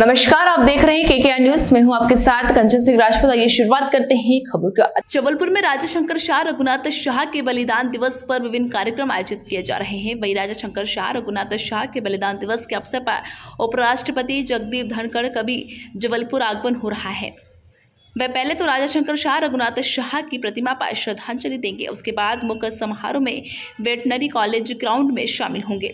नमस्कार, आप देख रहे हैं के के न्यूज़। में हूँ आपके साथ कंचन सिंह राजपूत। आइए शुरुआत करते हैं खबरों का जबलपुर में राजा शंकर शाह रघुनाथ शाह के बलिदान दिवस पर विभिन्न कार्यक्रम आयोजित किए जा रहे हैं। वही राजा शंकर शाह, रघुनाथ शाह के बलिदान दिवस के अवसर पर उपराष्ट्रपति जगदीप धनखड़ कभी जबलपुर आगमन हो रहा है। वह पहले तो राजा शंकर शाह, रघुनाथ शाह की प्रतिमा पर श्रद्धांजलि देंगे। उसके बाद मुख्य समारोह में वेटनरी कॉलेज ग्राउंड में शामिल होंगे।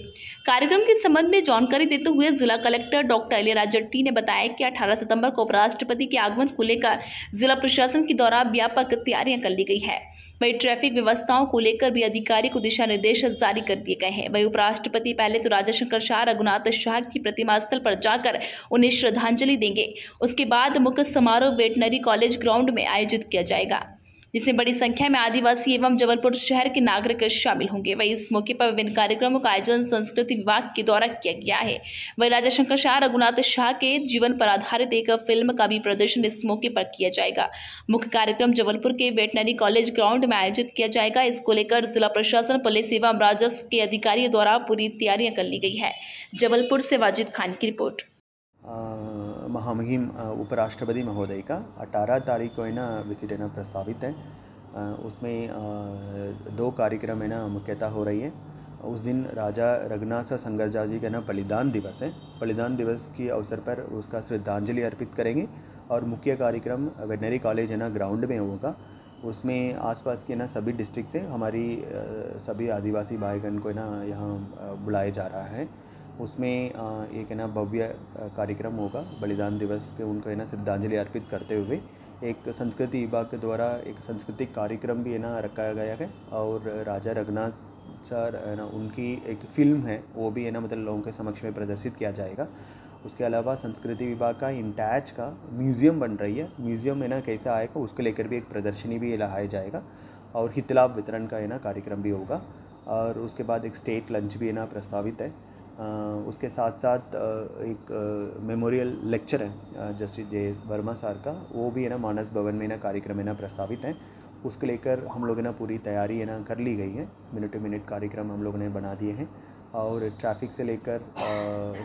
कार्यक्रम के संबंध में जानकारी देते हुए जिला कलेक्टर डॉक्टर अलिया टी ने बताया कि 18 सितंबर को उपराष्ट्रपति के आगमन को लेकर जिला प्रशासन के द्वारा व्यापक तैयारियाँ कर ली गई है। वही ट्रैफ़िक व्यवस्थाओं को लेकर भी अधिकारी को दिशा निर्देश जारी कर दिए गए हैं। वही उपराष्ट्रपति पहले तो राजाशंकर शाह, रघुनाथ शाह की प्रतिमा स्थल पर जाकर उन्हें श्रद्धांजलि देंगे। उसके बाद मुख्य समारोह वेटनरी कॉलेज ग्राउंड में आयोजित किया जाएगा। जिसमें बड़ी संख्या में आदिवासी एवं जबलपुर शहर के नागरिक शामिल होंगे। वही इस मौके पर विभिन्न कार्यक्रमों का आयोजन संस्कृति विभाग के द्वारा किया गया है। वही राजा शंकर शाह, रघुनाथ शाह के जीवन पर आधारित एक फ़िल्म का भी प्रदर्शन इस मौके पर किया जाएगा। मुख्य कार्यक्रम जबलपुर के वेटनरी कॉलेज ग्राउंड में आयोजित किया जाएगा। इसको लेकर जिला प्रशासन, पुलिस एवं राजस्व के अधिकारियों द्वारा पूरी तैयारियाँ कर ली गई है। जबलपुर से वाजिद खान की रिपोर्ट। महामहिम उपराष्ट्रपति महोदय का अठारह तारीख को है ना विज़िट है ना प्रस्तावित है। उसमें दो कार्यक्रम है ना मुख्यतः हो रही है। उस दिन राजा रघुनाथ संगरजा जी का ना बलिदान दिवस है। बलिदान दिवस के अवसर पर उसका श्रद्धांजलि अर्पित करेंगे और मुख्य कार्यक्रम वेटनरी कॉलेज है ना ग्राउंड में होगा उसमें आसपास के ना सभी डिस्ट्रिक्ट से हमारी सभी आदिवासी भाईगण को ना यहाँ बुलाया जा रहा है। उसमें एक है ना, भव्य कार्यक्रम होगा, बलिदान दिवस के उनको, है ना, श्रद्धांजलि अर्पित करते हुए। एक संस्कृति विभाग के द्वारा एक सांस्कृतिक कार्यक्रम भी, है ना, रखा गया है और राजा रघुनाथ सर, है ना, उनकी एक फ़िल्म है, वो भी, है ना मतलब लोगों के समक्ष में प्रदर्शित किया जाएगा। उसके अलावा संस्कृति विभाग का इंटैच का म्यूज़ियम बन रही है। म्यूज़ियम, है ना, कैसा आएगा, उसको लेकर भी एक प्रदर्शनी भी लगाया जाएगा और हितलाभ वितरण का, है ना, कार्यक्रम भी होगा। और उसके बाद एक स्टेट लंच भी, है ना, प्रस्तावित है। उसके साथ साथ एक मेमोरियल लेक्चर है जस्टिस जे वर्मा सर का। वो भी है ना, मानस भवन में ना कार्यक्रम है ना, प्रस्तावित है। उसके लेकर हम लोग ना पूरी तैयारी है ना, कर ली गई है। मिनट टू मिनट कार्यक्रम हम लोगों ने बना दिए हैं। और ट्रैफ़िक से लेकर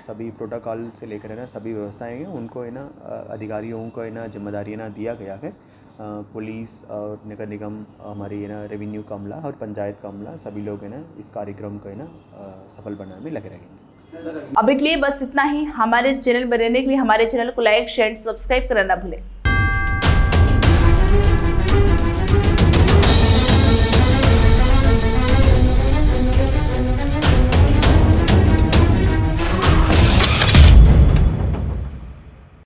सभी प्रोटोकॉल से लेकर है ना, सभी व्यवस्थाएँ हैं। उनको है ना अधिकारियों को है ना ज़िम्मेदारी ना दिया गया है। पुलिस और नगर निगम, हमारी है ना रेवेन्यू का अमला और पंचायत का अमला सभी लोग है ना इस कार्यक्रम को है ना सफल बनाने में लगे रहेंगे। अभी के लिए बस इतना ही। हमारे चैनल बनाने के लिए हमारे चैनल को लाइक शेयर सब्सक्राइब करना भूलें।